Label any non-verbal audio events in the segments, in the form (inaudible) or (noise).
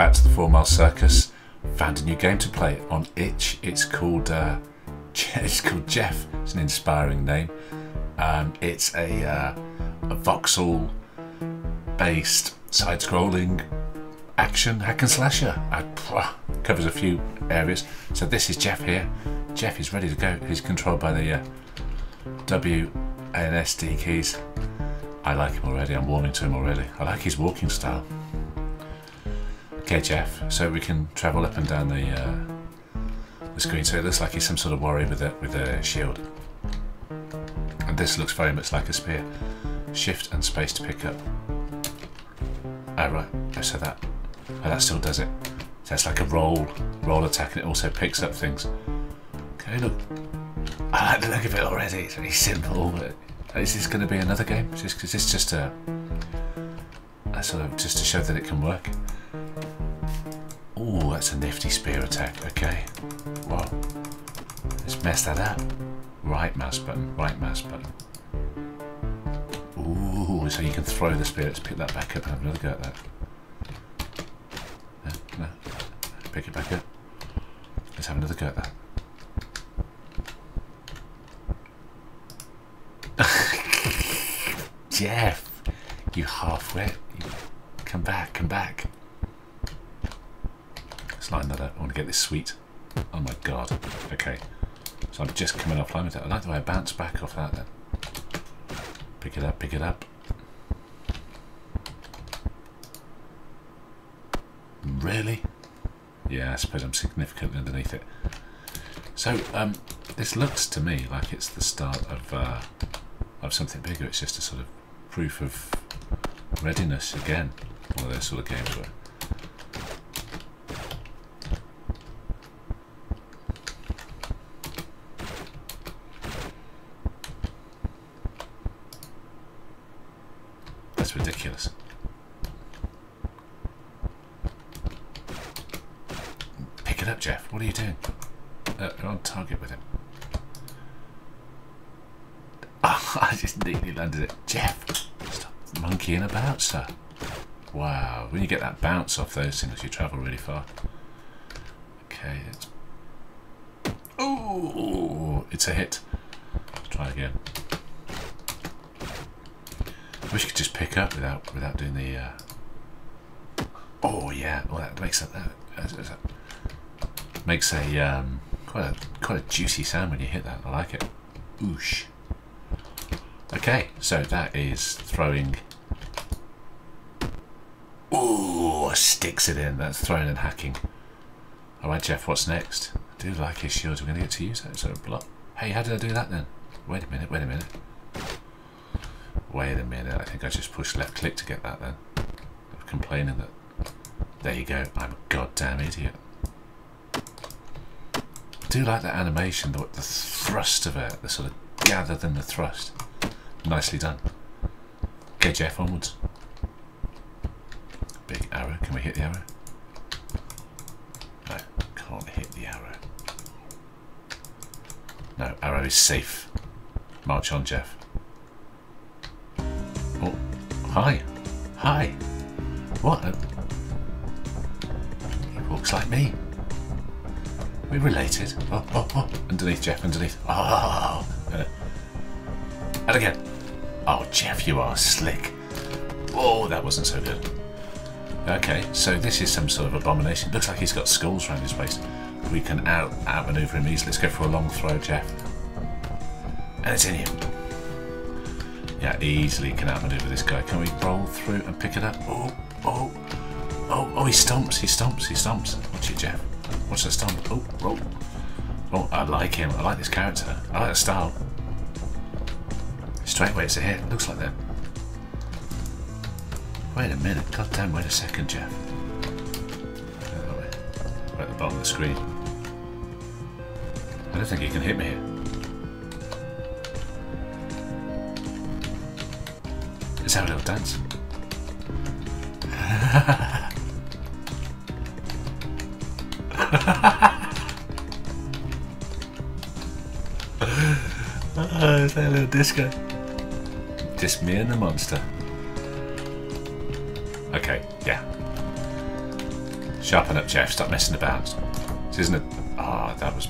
back to the Four Mile Circus. Found a new game to play on itch. It's called uh, (laughs) it's called Jeff. It's an inspiring name. Um, it's a, uh, a voxel based side-scrolling action hack and slasher. Uh, covers a few areas. So this is Jeff here. Jeff is ready to go. He's controlled by the uh, W and SD keys. I like him already. I'm warming to him already. I like his walking style. Okay, Jeff. So we can travel up and down the uh, the screen. So it looks like he's some sort of warrior with a with a shield. And this looks very much like a spear. Shift and space to pick up. Oh right. Oh, so that oh, that still does it. So it's like a roll roll attack, and it also picks up things. Okay, look. I like the look of it already. It's very simple. But is this going to be another game? Just because it's just a, a sort of just to show that it can work. Oh, that's a nifty spear attack. Okay. Well, Let's mess that up. Right mouse button. Right mouse button. Ooh, so you can throw the spear. Let's pick that back up and have another go at that. No, no. Pick it back up. Let's have another go at that. (laughs) Jeff, you half-wit. Come back, come back. Line that. I want to get this sweet. Oh my god. Okay. So I'm just coming off with it. I like the way I bounce back off that then. Pick it up, pick it up. Really? Yeah, I suppose I'm significantly underneath it. So, um, this looks to me like it's the start of uh, of something bigger. It's just a sort of proof of readiness again. One of those sort of games where That's ridiculous. Pick it up, Jeff. What are you doing? Uh, you're on target with him. Oh, (laughs) (laughs) I just neatly landed it. Jeff, stop monkeying about, sir. Wow, when you get that bounce off those things, you travel really far. Okay, it's... Oh, it's a hit. Let's try again. I wish you could just pick up without without doing the. Uh... Oh yeah, well that makes a uh, makes a um, quite a quite a juicy sound when you hit that. I like it. Oosh. Okay, so that is throwing. Ooh, sticks it in. That's throwing and hacking. All right, Jeff. What's next? I do like his shields. We're going to get to use that. So block. Hey, how did I do that then? Wait a minute. Wait a minute. Wait a minute. I think I just pushed left click to get that then. I'm complaining that. There you go. I'm a goddamn idiot. I do like that animation, the, the thrust of it, the sort of gather than the thrust. Nicely done. Okay, Jeff, onwards. Big arrow. Can we hit the arrow? No, can't hit the arrow. No, arrow is safe. March on, Jeff. Oh, hi. Hi. What? He walks like me. We're related. Oh, oh, oh. Underneath, Jeff, underneath. Oh. Uh, and again. Oh, Jeff, you are slick. Oh, that wasn't so good. Okay, so this is some sort of abomination. Looks like he's got skulls around his waist. We can out outmaneuver him easily. Let's go for a long throw, Jeff. And it's in you. Yeah, easily can outmaneuver this guy. Can we roll through and pick it up? Oh, oh, oh, oh, he stomps, he stomps, he stomps. Watch it, Jeff. Watch that stomp. Oh. Oh, I like him. I like this character. I like the style. Straight away, it's a hit. Looks like that. Wait a minute. God damn, wait a second, Jeff. Right at the bottom of the screen. I don't think he can hit me here. Let's have a little dance. (laughs) (laughs) oh, it's a little disco. Just me and the monster. Okay, yeah. Sharpen up, Jeff. Stop messing about. This isn't a... Ah, oh, that was...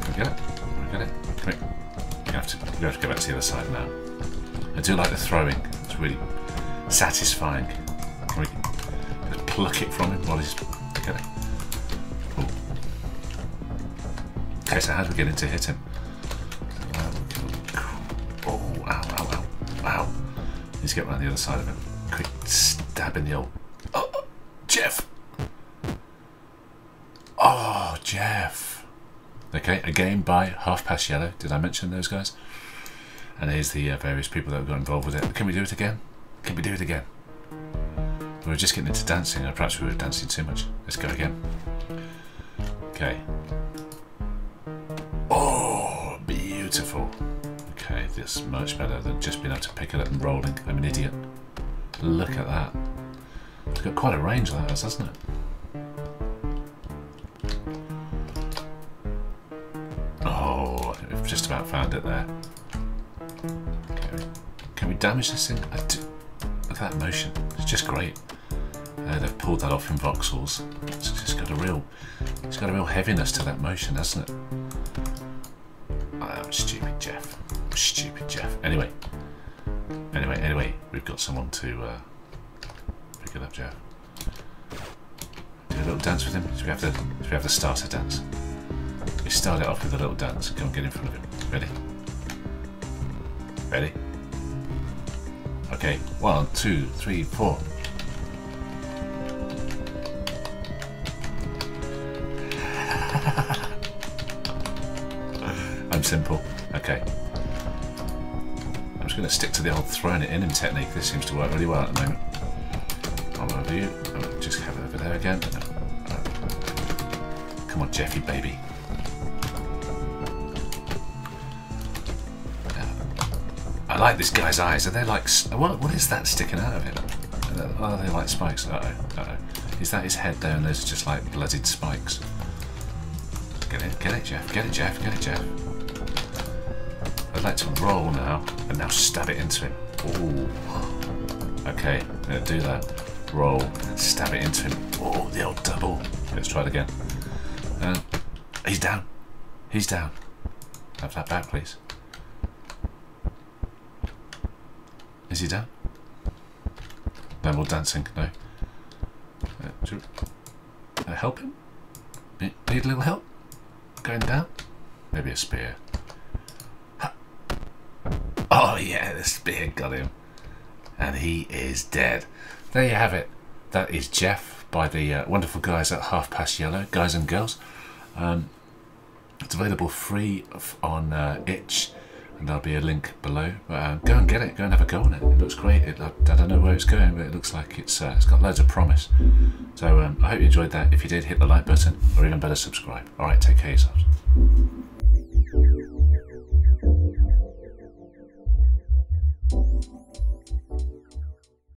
Can we get it? Can we get it? Come here. We have to, we have to go back to the other side now. I do like the throwing. It's really satisfying. Can we pluck it from him while he's... Get it? Okay, so how do we get to hit him? Um, oh, ow, ow, ow. Need to get around the other side of him. Quick stab in the old... Oh, uh, oh, uh, Jeff! Oh, Jeff. Okay, a game by Half Past Yellow. Did I mention those guys? And here's the uh, various people that got involved with it. Can we do it again? Can we do it again? We were just getting into dancing, or perhaps we were dancing too much. Let's go again. Okay. Beautiful. Okay, this is much better than just being able to pick it up and rolling. I'm an idiot. Look at that. It's got quite a range that has, hasn't it? Oh, we've just about found it there. Okay. Can we damage this thing? Look at that motion. It's just great. Uh, they've pulled that off in voxels. It's just got a real, it's got a real heaviness to that motion, hasn't it? Stupid, Jeff. Stupid, Jeff. Anyway, anyway, anyway, we've got someone to uh, pick it up, Jeff. Do a little dance with him. Do we have the, do we have the starter dance? We start it off with a little dance. Come get in front of him. Ready? Ready? Okay, one, two, three, four. I'm simple. Okay. I'm just going to stick to the old throwing it in him technique. This seems to work really well at the moment. I'll over you. I'll just have it over there again. Come on, Jeffy, baby. I like this guy's eyes. Are they like... What, what is that sticking out of him? Are they like spikes? Uh-oh. Uh-oh. Is that his head there and those are just like blooded spikes? Get it, get it, Jeff. Get it, Jeff. Get it, Jeff. I'd like to roll now and now stab it into him. Ooh. Okay, I'm going to do that. Roll and stab it into him. Oh, the old double. Let's try it again. Uh, he's down. He's down. Have that back, please. Is he down? No more dancing, no. Uh, uh, help him? Need a little help? Going down? Maybe a spear. (laughs) Yeah, the spear got him. And he is dead. There you have it. That is Jeff by the uh, wonderful guys at Half Past Yellow, guys and girls. Um, it's available free on uh, itch and there'll be a link below. But uh, go and get it, go and have a go on it. It looks great. It, I, I, don't know where it's going, but it looks like it's uh, it's got loads of promise. So um, I hope you enjoyed that. If you did, hit the like button, or even better, subscribe. All right, take care yourselves.